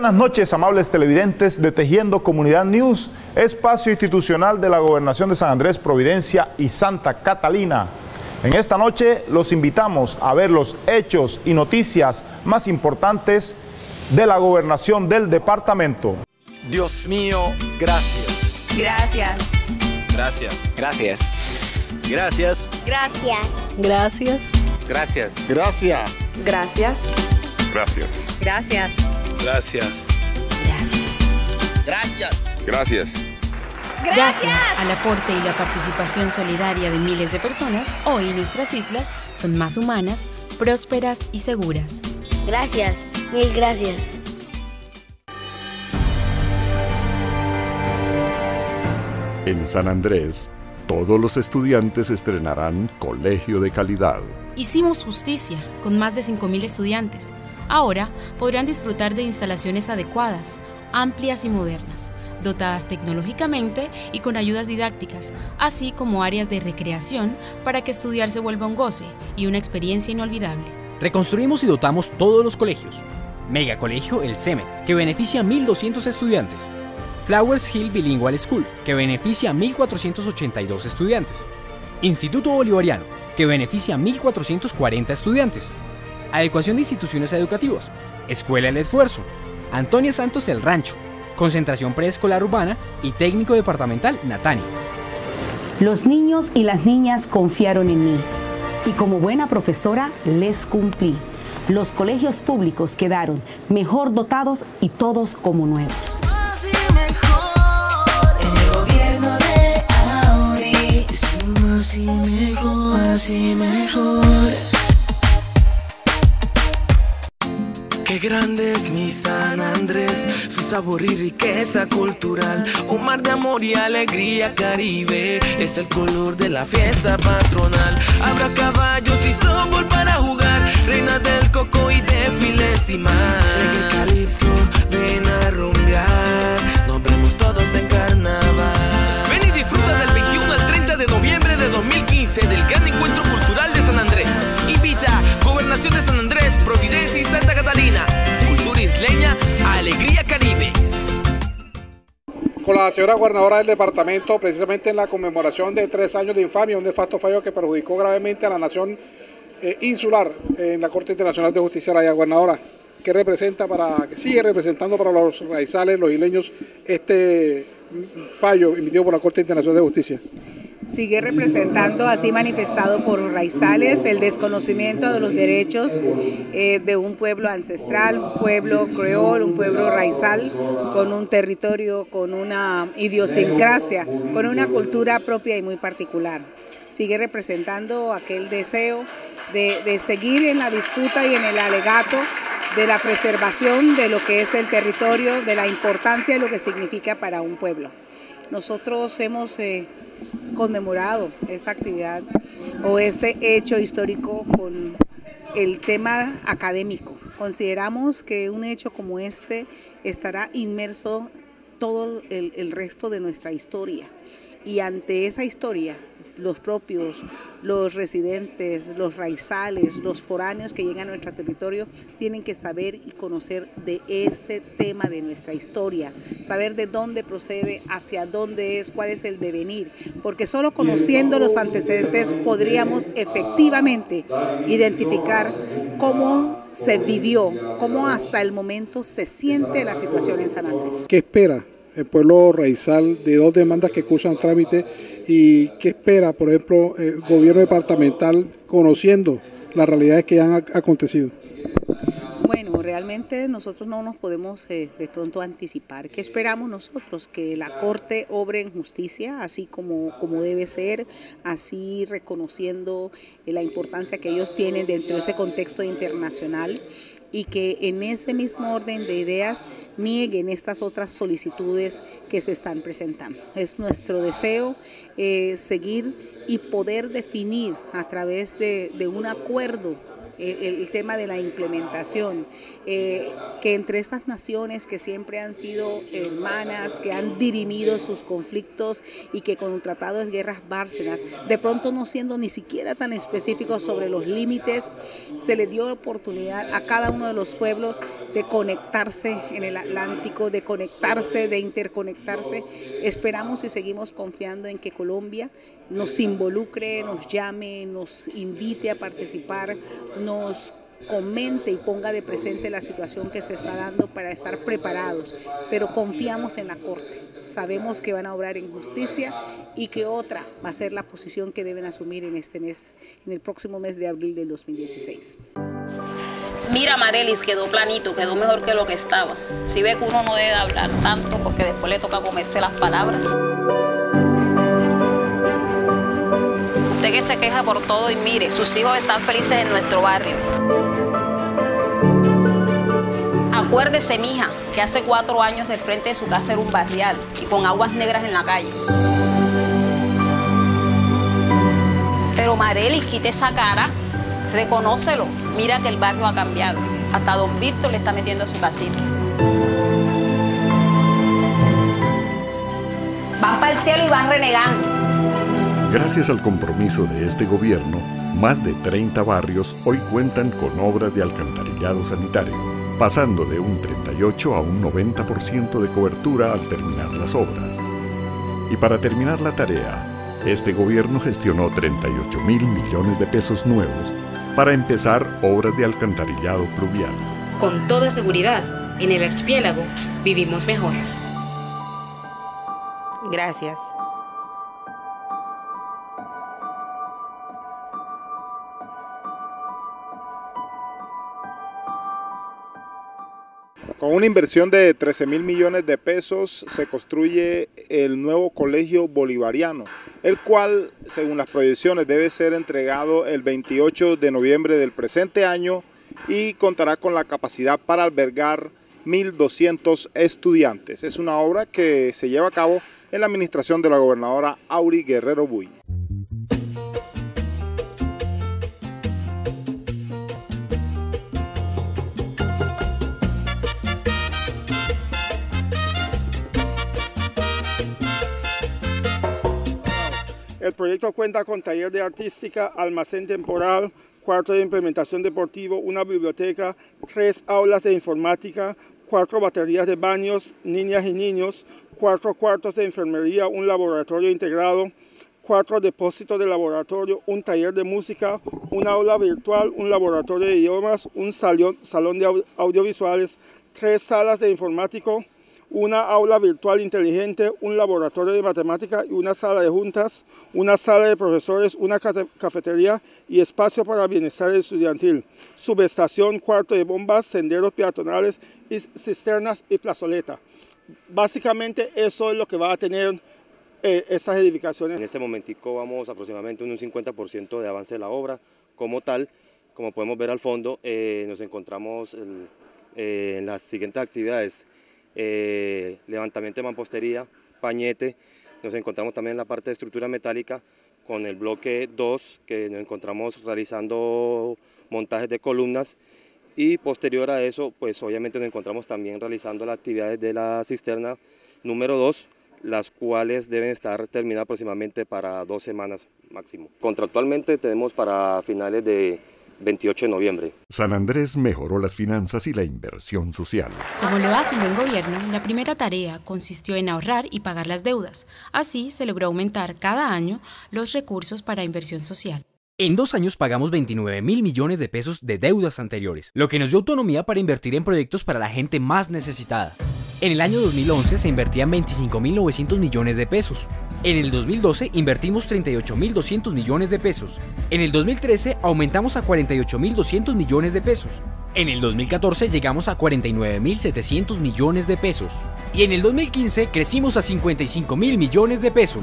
Buenas noches, amables televidentes de Tejiendo Comunidad News, espacio institucional de la Gobernación de San Andrés, Providencia y Santa Catalina. En esta noche los invitamos a ver los hechos y noticias más importantes de la gobernación del departamento. Dios mío, gracias. Gracias. Gracias. Gracias. Gracias. Gracias. Gracias. Gracias. Gracias. Gracias. Gracias. Gracias. Gracias. Gracias. Gracias. Gracias al aporte y la participación solidaria de miles de personas, hoy nuestras islas son más humanas, prósperas y seguras. Gracias. Mil gracias. En San Andrés, todos los estudiantes estrenarán Colegio de Calidad. Hicimos justicia con más de 5.000 estudiantes. Ahora podrán disfrutar de instalaciones adecuadas, amplias y modernas, dotadas tecnológicamente y con ayudas didácticas, así como áreas de recreación para que estudiar se vuelva un goce y una experiencia inolvidable. Reconstruimos y dotamos todos los colegios. Mega Colegio El CEMET, que beneficia a 1.200 estudiantes. Flowers Hill Bilingual School, que beneficia a 1.482 estudiantes. Instituto Bolivariano, que beneficia a 1.440 estudiantes. Adecuación de instituciones educativas. Escuela El Esfuerzo. Antonia Santos El Rancho. Concentración preescolar urbana y técnico departamental Natani. Los niños y las niñas confiaron en mí y como buena profesora les cumplí. Los colegios públicos quedaron mejor dotados y todos como nuevos. Así mejor, Qué grande es mi San Andrés, su sabor y riqueza cultural. Un mar de amor y alegría caribe, es el color de la fiesta patronal. Habrá caballos y softball para jugar, reina del coco y desfiles y más. Ven a rumbear, nos vemos todos en carnaval. Ven y disfruta del 21 al 30 de noviembre de 2015 del Gran Encuentro la señora gobernadora del departamento, precisamente en la conmemoración de tres años de infamia, un nefasto fallo que perjudicó gravemente a la nación eh, insular en la Corte Internacional de Justicia de la gobernadora. ¿Qué representa para, que sigue representando para los raizales, los isleños, este fallo emitido por la Corte Internacional de Justicia? Sigue representando, así manifestado por Raizales, el desconocimiento de los derechos eh, de un pueblo ancestral, un pueblo creol, un pueblo raizal, con un territorio, con una idiosincrasia, con una cultura propia y muy particular. Sigue representando aquel deseo de, seguir en la disputa y en el alegato de la preservación de lo que es el territorio, de la importancia de lo que significa para un pueblo. Nosotros hemos eh, conmemorado esta actividad o este hecho histórico con el tema académico. Consideramos que un hecho como este estará inmerso todo el, resto de nuestra historia y ante esa historia los propios, los residentes, los raizales, los foráneos que llegan a nuestro territorio tienen que saber y conocer de ese tema de nuestra historia, saber de dónde procede, hacia dónde es, cuál es el devenir, porque solo conociendo los antecedentes podríamos efectivamente identificar cómo se vivió, cómo hasta el momento se siente la situación en San Andrés. ¿Qué espera el pueblo raizal de dos demandas que cursan trámite y qué espera, por ejemplo, el gobierno departamental conociendo las realidades que han acontecido? Realmente nosotros no nos podemos eh, de pronto anticipar. ¿Qué esperamos nosotros? Que la Corte obre en justicia, así como, como debe ser, así reconociendo eh, la importancia que ellos tienen dentro de ese contexto internacional y que en ese mismo orden de ideas nieguen estas otras solicitudes que se están presentando. Es nuestro deseo eh, seguir y poder definir a través de, de un acuerdo el, tema de la implementación, eh, que entre estas naciones que siempre han sido hermanas, que han dirimido sus conflictos y que con un tratado de guerras bárcenas, de pronto no siendo ni siquiera tan específicos sobre los límites, se le dio oportunidad a cada uno de los pueblos de conectarse en el Atlántico, de conectarse, de interconectarse. Esperamos y seguimos confiando en que Colombia nos involucre, nos llame, nos invite a participar, nos comente y ponga de presente la situación que se está dando para estar preparados, pero confiamos en la Corte. Sabemos que van a obrar en justicia y que otra va a ser la posición que deben asumir en este mes, en el próximo mes de abril del 2016. Mira, Marelis, quedó planito, quedó mejor que lo que estaba. Si ve que uno no debe hablar tanto porque después le toca comerse las palabras. Usted que se queja por todo y mire, sus hijos están felices en nuestro barrio. Acuérdese, mija, que hace cuatro años del frente de su casa era un barrial y con aguas negras en la calle. Pero Marelis, quite esa cara, reconócelo. Mira que el barrio ha cambiado. Hasta don Víctor le está metiendo a su casita. Van para el cielo y van renegando. Gracias al compromiso de este gobierno, más de 30 barrios hoy cuentan con obras de alcantarillado sanitario, pasando de un 38 a un 90% de cobertura al terminar las obras. Y para terminar la tarea, este gobierno gestionó 38 mil millones de pesos nuevos para empezar obras de alcantarillado pluvial. Con toda seguridad, en el archipiélago vivimos mejor. Gracias. Con una inversión de 13 mil millones de pesos se construye el nuevo colegio bolivariano, el cual, según las proyecciones, debe ser entregado el 28 de noviembre del presente año y contará con la capacidad para albergar 1.200 estudiantes. Es una obra que se lleva a cabo en la administración de la gobernadora Auri Guerrero Buy. El proyecto cuenta con taller de artística, almacén temporal, cuarto de implementación deportivo, una biblioteca, tres aulas de informática, cuatro baterías de baños, niñas y niños, cuatro cuartos de enfermería, un laboratorio integrado, cuatro depósitos de laboratorio, un taller de música, una aula virtual, un laboratorio de idiomas, un salón, salón de audiovisuales, tres salas de informático, una aula virtual inteligente, un laboratorio de matemática y una sala de juntas, una sala de profesores, una cafetería y espacio para bienestar estudiantil, subestación, cuarto de bombas, senderos peatonales, y cisternas y plazoleta. Básicamente eso es lo que va a tener eh, esas edificaciones. En este momentico vamos aproximadamente un 50% de avance de la obra como tal. Como podemos ver al fondo, eh, nos encontramos eh, en las siguientes actividades eh, levantamiento de mampostería, pañete. Nos encontramos también en la parte de estructura metálica con el bloque 2 que nos encontramos realizando montajes de columnas y posterior a eso pues obviamente nos encontramos también realizando las actividades de la cisterna número 2 las cuales deben estar terminadas aproximadamente para dos semanas máximo. Contractualmente tenemos para finales de 28 de noviembre. San Andrés mejoró las finanzas y la inversión social. Como lo hace un buen gobierno, la primera tarea consistió en ahorrar y pagar las deudas. Así se logró aumentar cada año los recursos para inversión social. En dos años pagamos 29 mil millones de pesos de deudas anteriores, lo que nos dio autonomía para invertir en proyectos para la gente más necesitada. En el año 2011 se invertían 25.900 millones de pesos. En el 2012 invertimos 38.200 millones de pesos. En el 2013 aumentamos a 48.200 millones de pesos. En el 2014 llegamos a 49.700 millones de pesos. Y en el 2015 crecimos a 55.000 millones de pesos.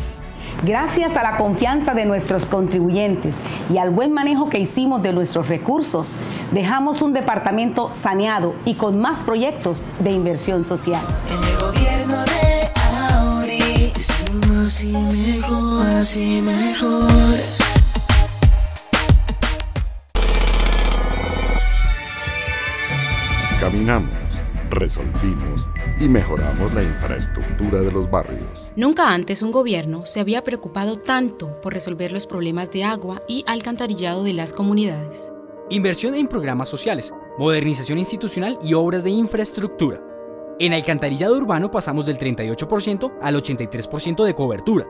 Gracias a la confianza de nuestros contribuyentes y al buen manejo que hicimos de nuestros recursos, dejamos un departamento saneado y con más proyectos de inversión social. Y mejor, así mejor. Caminamos, resolvimos y mejoramos la infraestructura de los barrios. Nunca antes un gobierno se había preocupado tanto por resolver los problemas de agua y alcantarillado de las comunidades. Inversión en programas sociales, modernización institucional y obras de infraestructura. En alcantarillado urbano pasamos del 38% al 83% de cobertura.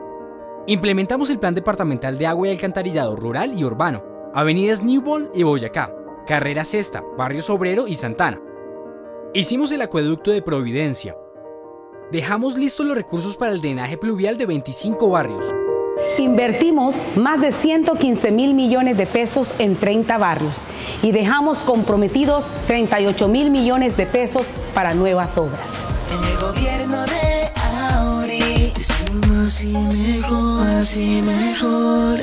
Implementamos el Plan Departamental de Agua y Alcantarillado Rural y Urbano, avenidas Newball y Boyacá, Carrera Sexta, Barrios Obrero y Santana. Hicimos el acueducto de Providencia. Dejamos listos los recursos para el drenaje pluvial de 25 barrios. Invertimos más de 115 mil millones de pesos en 30 barrios y dejamos comprometidos 38 mil millones de pesos para nuevas obras. En el gobierno de Auri, somos y mejor, así mejor.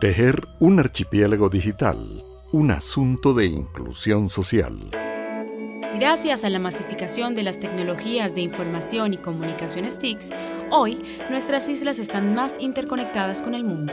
Tejer un archipiélago digital, un asunto de inclusión social. Gracias a la masificación de las tecnologías de información y comunicaciones TICs, hoy nuestras islas están más interconectadas con el mundo.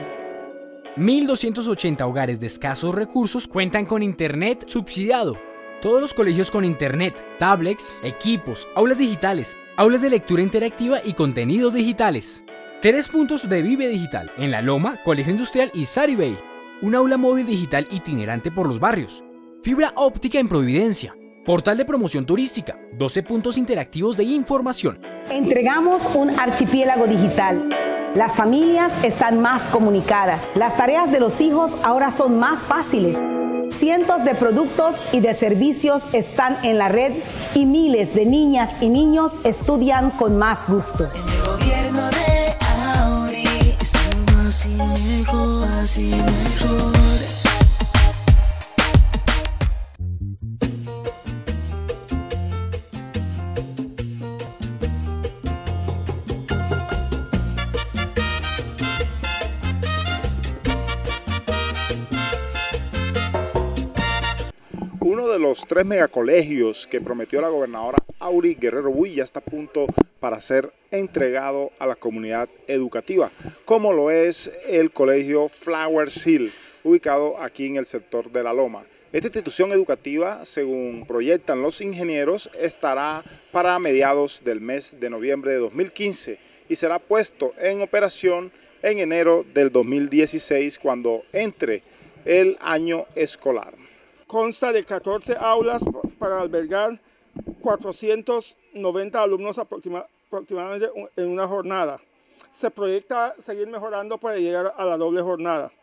1.280 hogares de escasos recursos cuentan con Internet subsidiado. Todos los colegios con Internet, tablets, equipos, aulas digitales, aulas de lectura interactiva y contenidos digitales. Tres puntos de Vive Digital en La Loma, Colegio Industrial y Sari Bay. Un aula móvil digital itinerante por los barrios. Fibra óptica en Providencia. Portal de promoción turística. 12 puntos interactivos de información. Entregamos un archipiélago digital. Las familias están más comunicadas. Las tareas de los hijos ahora son más fáciles. Cientos de productos y de servicios están en la red y miles de niñas y niños estudian con más gusto. Gobierno de Auri, somos y mejor, así mejor. Los tres megacolegios que prometió la gobernadora Auri Guerrero Buy ya está a punto para ser entregado a la comunidad educativa, como lo es el colegio Flowers Hill, ubicado aquí en el sector de La Loma. Esta institución educativa, según proyectan los ingenieros, estará para mediados del mes de noviembre de 2015 y será puesto en operación en enero del 2016 cuando entre el año escolar. Consta de 14 aulas para albergar 490 alumnos aproxima- aproximadamente en una jornada. Se proyecta seguir mejorando para llegar a la doble jornada.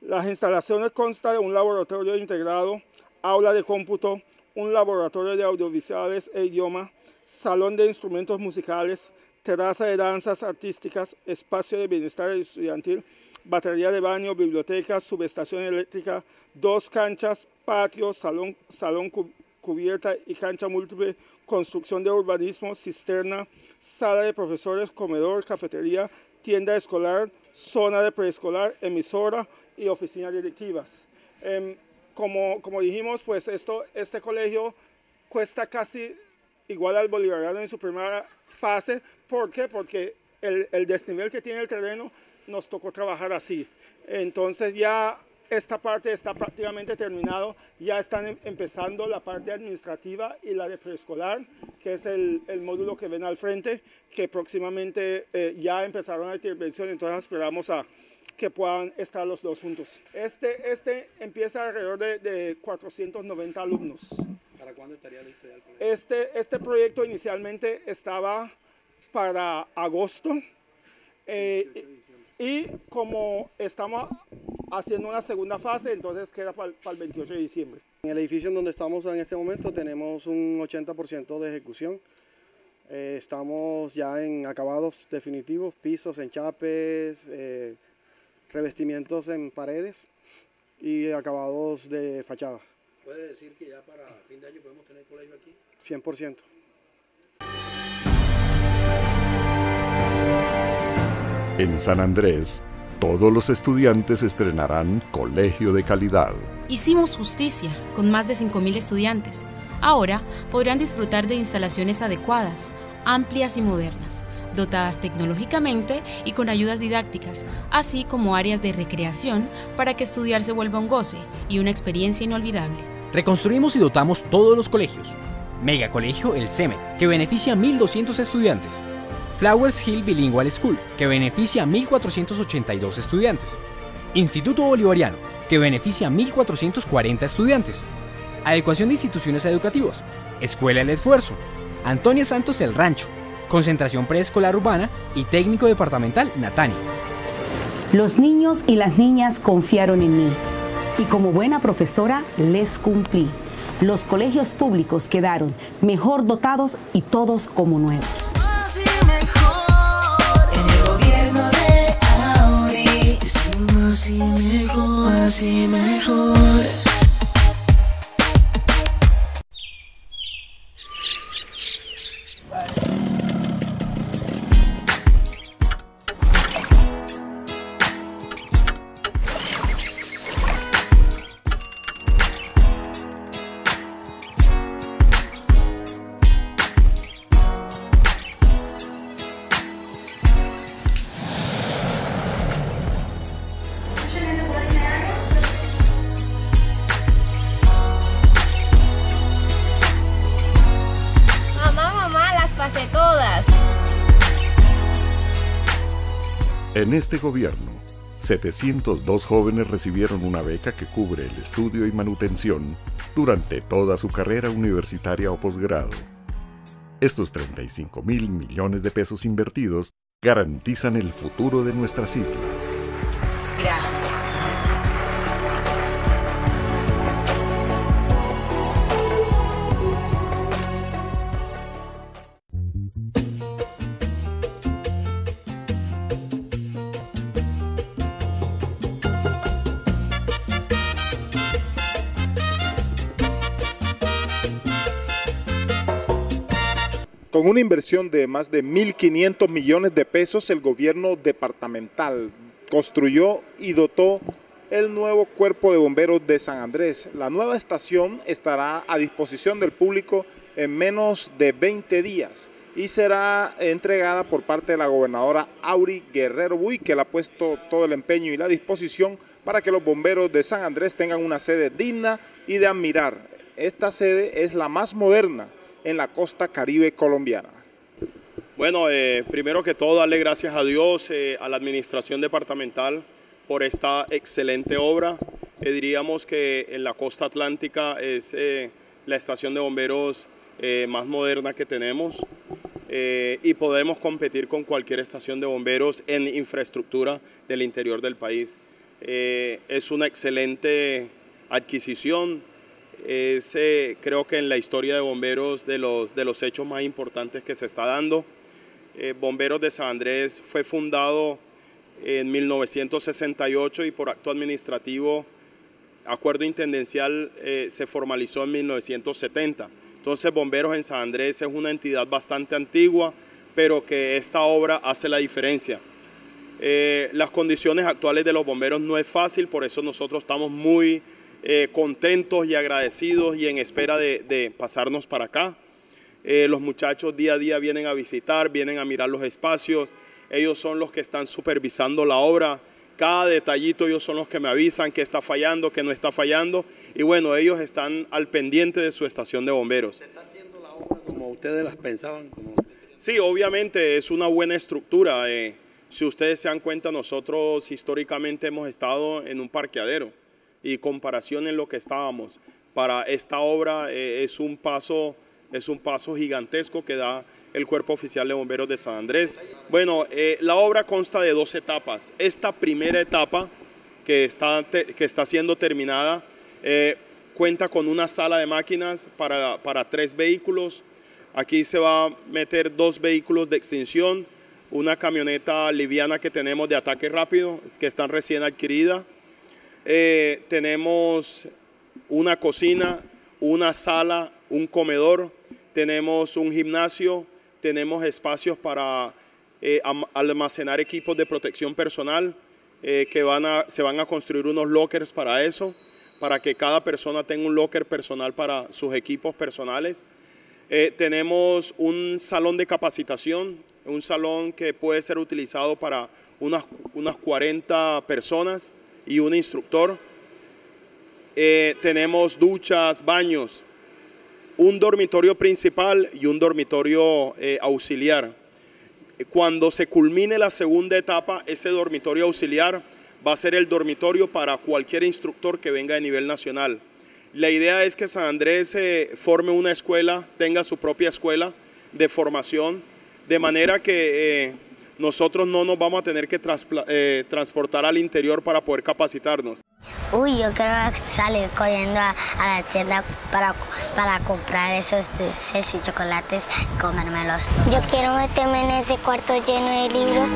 Las instalaciones constan de un laboratorio integrado, aula de cómputo, un laboratorio de audiovisuales e idioma, salón de instrumentos musicales, terraza de danzas artísticas, espacio de bienestar estudiantil, batería de baño, biblioteca, subestación eléctrica, dos canchas, patio, salón, salón cu- cubierta y cancha múltiple, construcción de urbanismo, cisterna, sala de profesores, comedor, cafetería, tienda escolar, zona de preescolar, emisora y oficinas directivas. Em, como, como dijimos, pues esto, este colegio cuesta casi igual al bolivariano en su primera fase. ¿Por qué? Porque el desnivel que tiene el terreno nos tocó trabajar así. Entonces ya esta parte está prácticamente terminado, ya están em- empezando la parte administrativa y la de preescolar, que es el, el módulo que ven al frente, que próximamente eh, ya empezaron la intervención, entonces esperamos a que puedan estar los dos juntos. Este, este empieza alrededor de, de 490 alumnos. ¿Para cuándo estaría listo ya el colegio? Este, este proyecto inicialmente estaba para agosto eh, y como estamos haciendo una segunda fase, entonces queda para, el 28 de diciembre. En el edificio en donde estamos en este momento tenemos un 80% de ejecución. Eh, estamos ya en acabados definitivos, pisos, enchapes, eh, revestimientos en paredes y acabados de fachada, ¿Puede decir que ya para fin de año podemos tener colegio aquí? 100%. En San Andrés, todos los estudiantes estrenarán colegio de calidad. Hicimos justicia con más de 5.000 estudiantes. Ahora podrán disfrutar de instalaciones adecuadas, amplias y modernas, dotadas tecnológicamente y con ayudas didácticas, así como áreas de recreación para que estudiar se vuelva un goce y una experiencia inolvidable. Reconstruimos y dotamos todos los colegios. Mega Colegio El CEMET, que beneficia a 1.200 estudiantes. Flowers Hill Bilingual School, que beneficia a 1.482 estudiantes. Instituto Bolivariano, que beneficia a 1.440 estudiantes. Adecuación de instituciones educativas. Escuela El Esfuerzo. Antonia Santos El Rancho. Concentración preescolar urbana y técnico departamental Natani. Los niños y las niñas confiaron en mí y como buena profesora les cumplí. Los colegios públicos quedaron mejor dotados y todos como nuevos. Así mejor, así mejor. En este gobierno, 702 jóvenes recibieron una beca que cubre el estudio y manutención durante toda su carrera universitaria o posgrado. Estos 35 mil millones de pesos invertidos garantizan el futuro de nuestras islas. Gracias. Con una inversión de más de 1.500 millones de pesos, el gobierno departamental construyó y dotó el nuevo cuerpo de bomberos de San Andrés. La nueva estación estará a disposición del público en menos de 20 días y será entregada por parte de la gobernadora Auri Guerrero Buy, que le ha puesto todo el empeño y la disposición para que los bomberos de San Andrés tengan una sede digna y de admirar. Esta sede es la más moderna en la costa caribe colombiana. Bueno, eh, primero que todo, darle gracias a Dios, eh, a la administración departamental por esta excelente obra. Eh, diríamos que en la costa atlántica es eh, la estación de bomberos eh, más moderna que tenemos eh, y podemos competir con cualquier estación de bomberos en infraestructura del interior del país. Es una excelente adquisición. Es, eh, creo que en la historia de bomberos de los, de los hechos más importantes que se está dando. Eh, Bomberos de San Andrés fue fundado en 1968 y por acto administrativo, acuerdo intendencial, eh, se formalizó en 1970. Entonces Bomberos en San Andrés es una entidad bastante antigua, pero que esta obra hace la diferencia. Las condiciones actuales de los bomberos no es fácil, por eso nosotros estamos muy eh, contentos y agradecidos y en espera de, de pasarnos para acá. Eh, los muchachos día a día vienen a visitar, vienen a mirar los espacios, ellos son los que están supervisando la obra, cada detallito ellos son los que me avisan que está fallando, que no está fallando y bueno, ellos están al pendiente de su estación de bomberos. Como ustedes las pensaban. Como... Sí, obviamente es una buena estructura. eh, si ustedes se dan cuenta, nosotros históricamente hemos estado en un parqueadero y comparación en lo que estábamos. Para esta obra eh, es, un paso, es un paso gigantesco que da el Cuerpo Oficial de Bomberos de San Andrés. Bueno, eh, la obra consta de dos etapas. Esta primera etapa que está, que está siendo terminada eh, cuenta con una sala de máquinas para, para tres vehículos. Aquí se va a meter dos vehículos de extinción, una camioneta liviana que tenemos de ataque rápido, que están recién adquirida. Eh, tenemos una cocina, una sala, un comedor, tenemos un gimnasio, tenemos espacios para eh, almacenar equipos de protección personal, eh, que van a, se van a construir unos lockers para eso, para que cada persona tenga un locker personal para sus equipos personales. Tenemos un salón de capacitación, un salón que puede ser utilizado para unas, unas 40 personas y un instructor. Eh, tenemos duchas, baños, un dormitorio principal y un dormitorio eh, auxiliar. Cuando se culmine la segunda etapa, ese dormitorio auxiliar va a ser el dormitorio para cualquier instructor que venga a nivel nacional. La idea es que San Andrés eh, forme una escuela, tenga su propia escuela de formación, de manera que nosotros no nos vamos a tener que eh, transportar al interior para poder capacitarnos. Uy, yo quiero salir corriendo a, la tienda para, para comprar esos dulces y chocolates y comérmelos. Yo quiero meterme en ese cuarto lleno de libros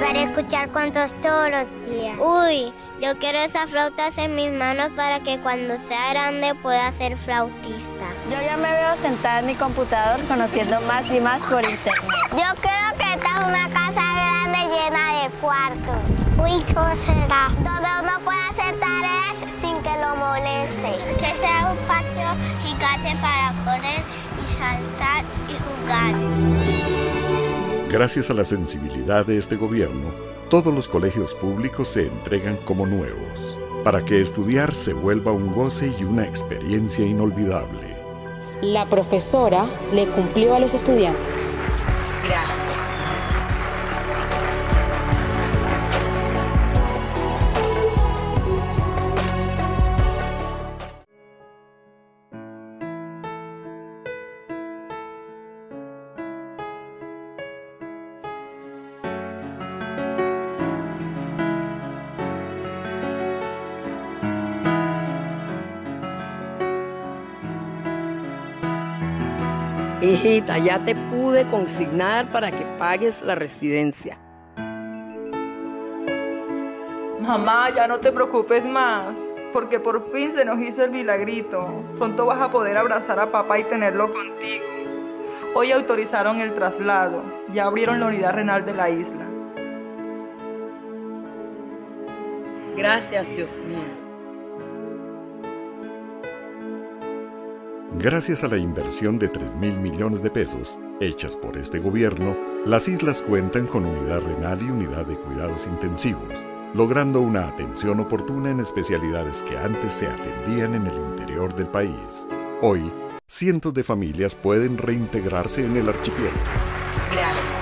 para escuchar cuentos todos los días. Uy, yo quiero esas flautas en mis manos para que cuando sea grande pueda ser flautista. Yo ya me veo sentada en mi computador conociendo más y más por internet. Yo creo que esta es una casa grande llena de cuartos. Uy, ¿cómo será? Donde uno puede hacer tareas sin que lo moleste. Que sea un patio gigante para correr y saltar y jugar. Gracias a la sensibilidad de este gobierno, todos los colegios públicos se entregan como nuevos, para que estudiar se vuelva un goce y una experiencia inolvidable. La profesora le cumplió a los estudiantes. Gracias. Hijita, ya te pude consignar para que pagues la residencia. Mamá, ya no te preocupes más, porque por fin se nos hizo el milagrito. Pronto vas a poder abrazar a papá y tenerlo contigo. Hoy autorizaron el traslado, ya abrieron la unidad renal de la isla. Gracias, Dios mío. Gracias a la inversión de 3 mil millones de pesos hechas por este gobierno, las islas cuentan con unidad renal y unidad de cuidados intensivos, logrando una atención oportuna en especialidades que antes se atendían en el interior del país. Hoy, cientos de familias pueden reintegrarse en el archipiélago.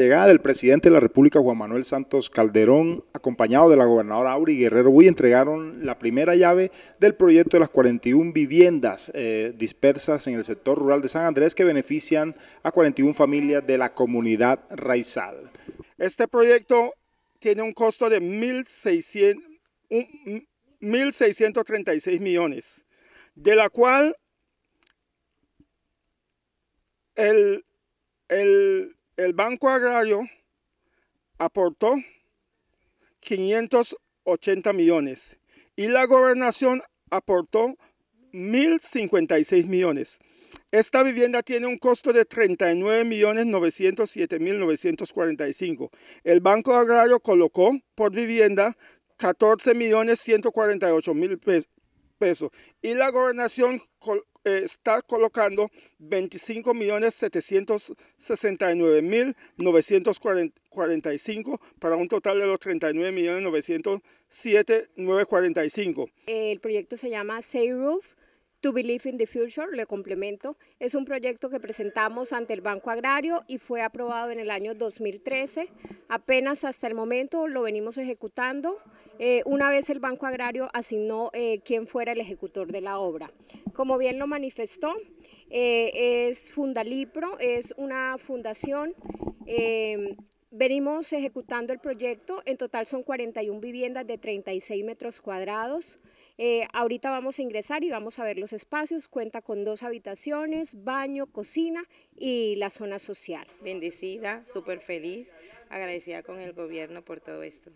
Llegada del presidente de la República, Juan Manuel Santos Calderón, acompañado de la gobernadora Auri Guerrero Uy, entregaron la primera llave del proyecto de las 41 viviendas eh, dispersas en el sector rural de San Andrés que benefician a 41 familias de la comunidad raizal. Este proyecto tiene un costo de 1.636 millones, de la cual el, el el Banco Agrario aportó 580 millones y la gobernación aportó 1.056 millones. Esta vivienda tiene un costo de 39 millones 907 mil 945. El Banco Agrario colocó por vivienda 14 millones 148 mil pesos y la gobernación eh, está colocando 25 millones 769 mil 945 para un total de los 39 millones 907 945. El proyecto se llama Say Roof To Believe in the Future, le complemento, es un proyecto que presentamos ante el Banco Agrario y fue aprobado en el año 2013. Apenas hasta el momento lo venimos ejecutando. Eh, una vez el Banco Agrario asignó eh, quién fuera el ejecutor de la obra. Como bien lo manifestó, eh, es Fundalipro, es una fundación Venimos ejecutando el proyecto, en total son 41 viviendas de 36 metros cuadrados. Eh, ahorita vamos a ingresar y vamos a ver los espacios. Cuenta con dos habitaciones, baño, cocina y la zona social. Bendecida, súper feliz, agradecida con el gobierno por todo esto.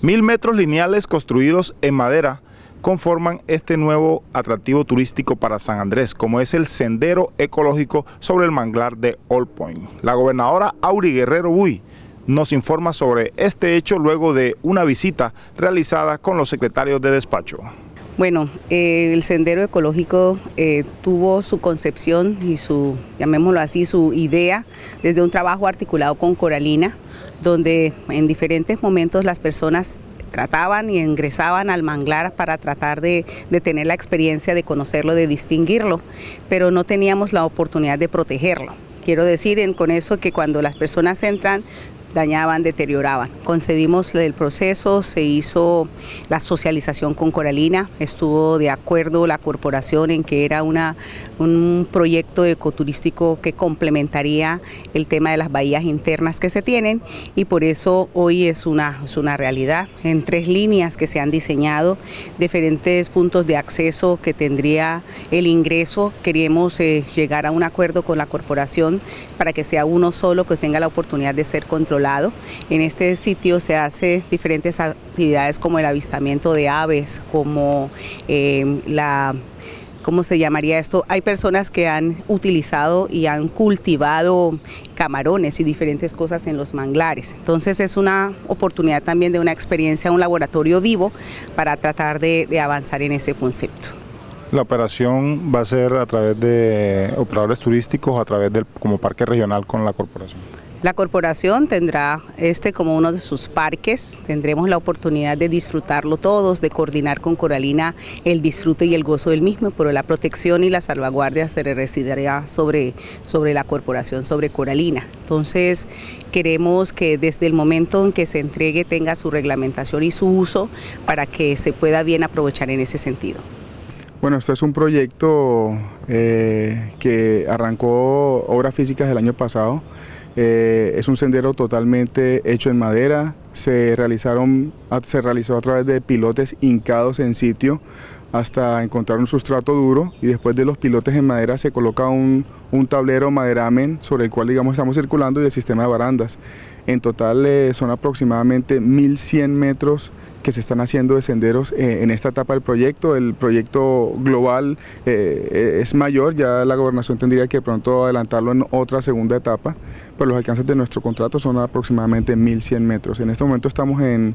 Mil metros lineales construidos en madera conforman este nuevo atractivo turístico para San Andrés, como es el sendero ecológico sobre el manglar de All Point. La gobernadora Auri Guerrero Buy nos informa sobre este hecho luego de una visita realizada con los secretarios de despacho. Bueno, eh, el sendero ecológico eh, tuvo su concepción y su, llamémoslo así, su idea desde un trabajo articulado con Coralina, donde en diferentes momentos las personas trataban y ingresaban al manglar para tratar de, de, tener la experiencia de conocerlo, de distinguirlo, pero no teníamos la oportunidad de protegerlo. Quiero decir en, con eso que cuando las personas entran dañaban, deterioraban. Concebimos el proceso, se hizo la socialización con Coralina, estuvo de acuerdo la corporación en que era una, un proyecto ecoturístico que complementaría el tema de las bahías internas que se tienen y por eso hoy es una, es una realidad en tres líneas que se han diseñado, diferentes puntos de acceso que tendría el ingreso. Queremos eh, llegar a un acuerdo con la corporación para que sea uno solo que tenga la oportunidad de ser controlado en este sitio se hace diferentes actividades como el avistamiento de aves, como eh, la ¿cómo se llamaría esto? Hay personas que han utilizado y han cultivado camarones y diferentes cosas en los manglares. Entonces es una oportunidad también de una experiencia, un laboratorio vivo para tratar de, de avanzar en ese concepto. La operación va a ser a través de operadores turísticos, a través del como parque regional con la corporación. La corporación tendrá este como uno de sus parques, tendremos la oportunidad de disfrutarlo todos, de coordinar con Coralina el disfrute y el gozo del mismo, pero la protección y la salvaguardia se residirá sobre, sobre la corporación, sobre Coralina. Entonces queremos que desde el momento en que se entregue tenga su reglamentación y su uso para que se pueda bien aprovechar en ese sentido. Bueno, esto es un proyecto eh, que arrancó obras físicas el año pasado. Eh, es un sendero totalmente hecho en madera, se, realizaron, se realizó a través de pilotes hincados en sitio hasta encontrar un sustrato duro y después de los pilotes en madera se coloca un, un tablero maderamen sobre el cual digamos estamos circulando y el sistema de barandas. En total eh, son aproximadamente 1100 metros que se están haciendo de senderos eh, en esta etapa del proyecto. El proyecto global eh, es mayor, ya la gobernación tendría que pronto adelantarlo en otra segunda etapa, pero los alcances de nuestro contrato son aproximadamente 1.100 metros. En este momento estamos en,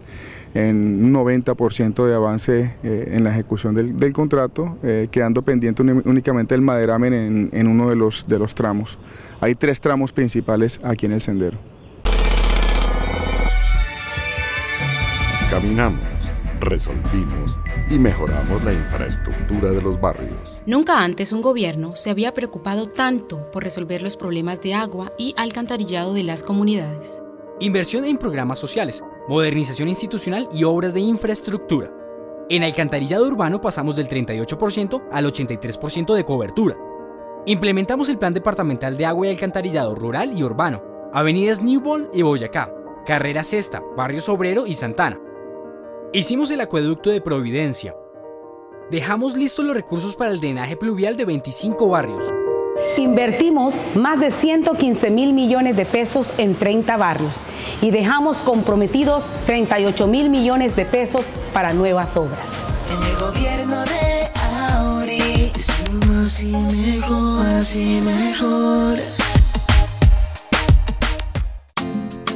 un 90% de avance en la ejecución del, contrato, quedando pendiente únicamente el maderamen en, uno de los tramos. Hay tres tramos principales aquí en el sendero. Caminamos, resolvimos y mejoramos la infraestructura de los barrios. Nunca antes un gobierno se había preocupado tanto por resolver los problemas de agua y alcantarillado de las comunidades. Inversión en programas sociales, modernización institucional y obras de infraestructura. En alcantarillado urbano pasamos del 38% al 83% de cobertura. Implementamos el Plan Departamental de Agua y Alcantarillado Rural y Urbano, avenidas Newball y Boyacá, Carrera Sexta, Barrios Obrero y Santana, Hicimos el acueducto de Providencia. Dejamos listos los recursos para el drenaje pluvial de 25 barrios. Invertimos más de 115 mil millones de pesos en 30 barrios y dejamos comprometidos 38 mil millones de pesos para nuevas obras. En el gobierno de Auri somos mejor, así mejor.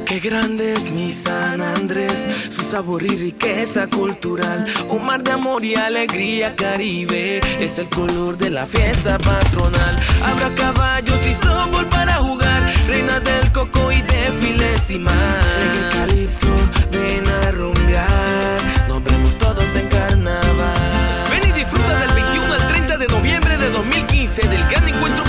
Qué grande es mi San Andrés, su sabor y riqueza cultural. Un mar de amor y alegría caribe, es el color de la fiesta patronal. Habrá caballos y softball para jugar, reina del coco y desfiles y más. Reggae calipso, ven a rumbear, nos vemos todos en carnaval. Ven y disfruta del 21 al 30 de noviembre de 2015 del Gran Encuentro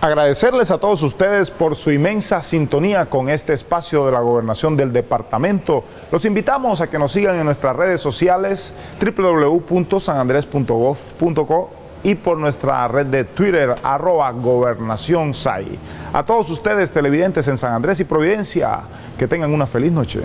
Agradecerles a todos ustedes por su inmensa sintonía con este espacio de la gobernación del departamento. Los invitamos a que nos sigan en nuestras redes sociales www.sanandres.gov.co y por nuestra red de Twitter arroba gobernación. A todos ustedes televidentes en San Andrés y Providencia, que tengan una feliz noche.